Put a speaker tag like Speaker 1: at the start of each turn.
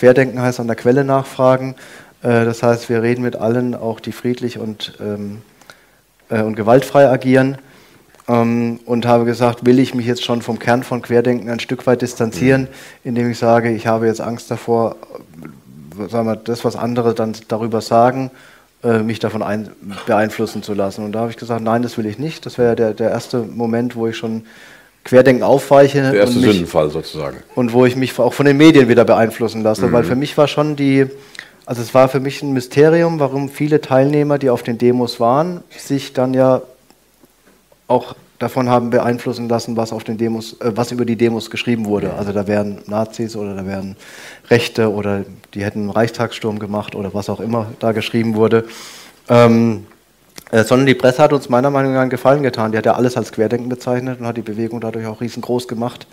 Speaker 1: Querdenken heißt an der Quelle nachfragen. Äh, das heißt, wir reden mit allen, auch die friedlich und, ähm, äh, und gewaltfrei agieren. Ähm, und habe gesagt, will ich mich jetzt schon vom Kern von Querdenken ein Stück weit distanzieren, mhm. indem ich sage, ich habe jetzt Angst davor, sagen wir, das, was andere dann darüber sagen, äh, mich davon ein, beeinflussen zu lassen. Und da habe ich gesagt, nein, das will ich nicht. Das wäre der, der erste Moment, wo ich schon Querdenken aufweiche.
Speaker 2: Der erste mich, Sündenfall sozusagen.
Speaker 1: Und wo ich mich auch von den Medien wieder beeinflussen lasse. Mhm. Weil für mich war schon die, also es war für mich ein Mysterium, warum viele Teilnehmer, die auf den Demos waren, sich dann ja auch davon haben beeinflussen lassen, was auf den Demos, äh, was über die Demos geschrieben wurde. Also da wären Nazis oder da wären Rechte oder die hätten einen Reichstagssturm gemacht oder was auch immer da geschrieben wurde. Ähm, äh, sondern die Presse hat uns meiner Meinung nach einen Gefallen getan. Die hat ja alles als Querdenken bezeichnet und hat die Bewegung dadurch auch riesengroß gemacht.